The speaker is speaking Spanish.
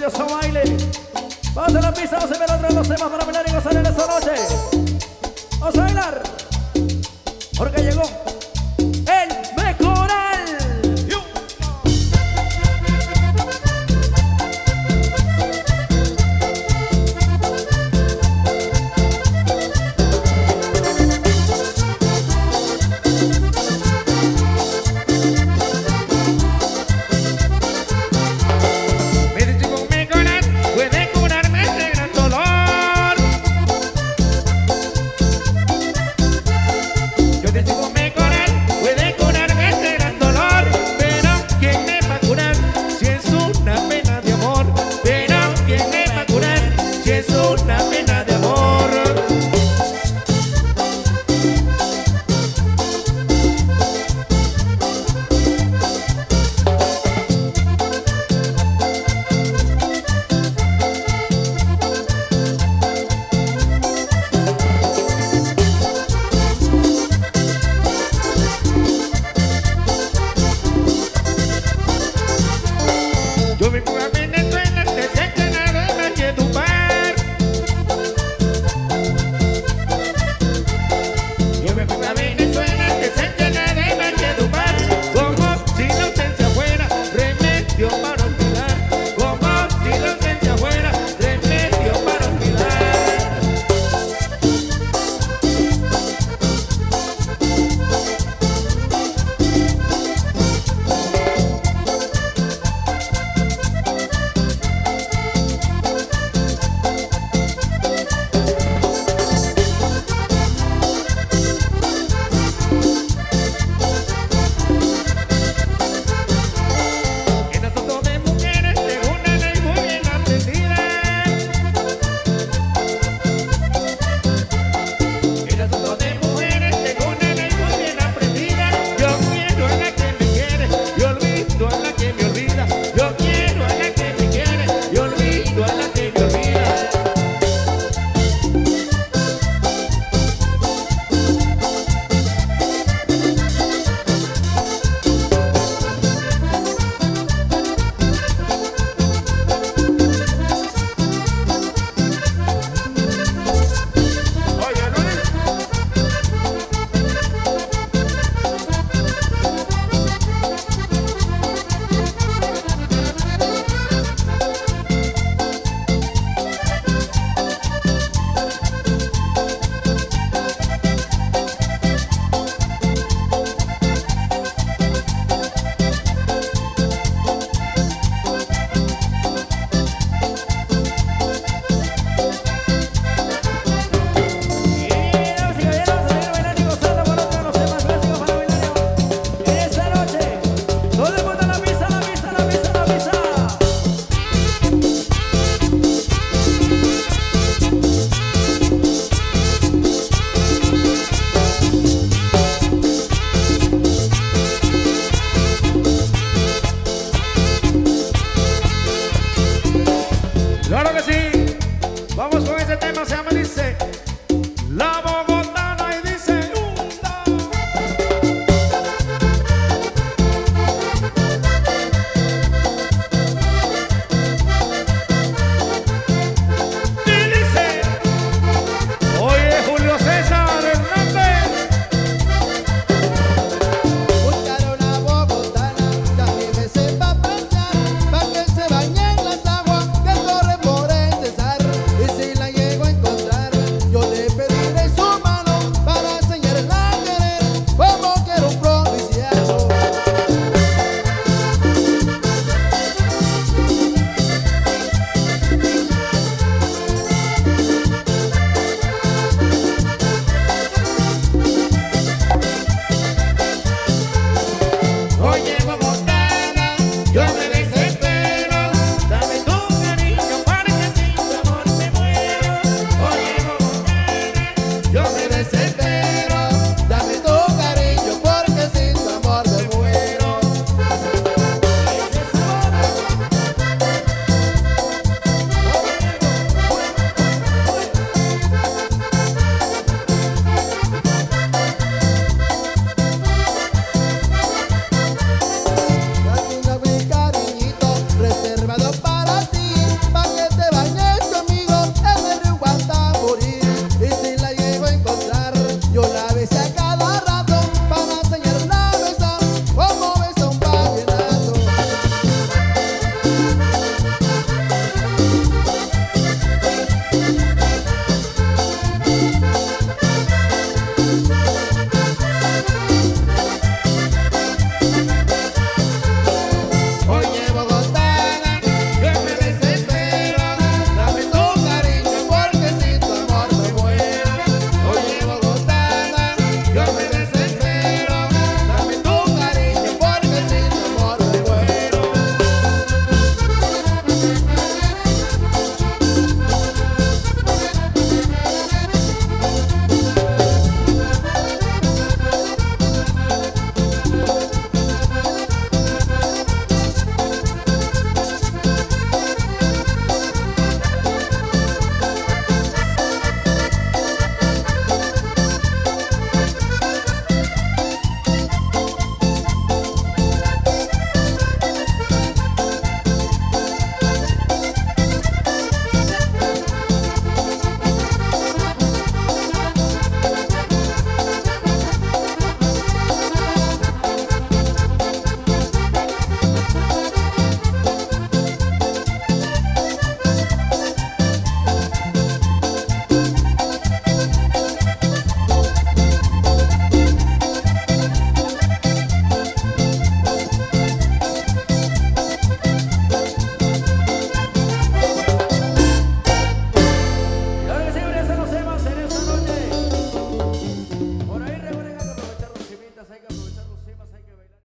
grandioso baile. Vamos a la pista, vamos a ver otro de los temas para bailar y gozar en esta noche. Vamos a bailar.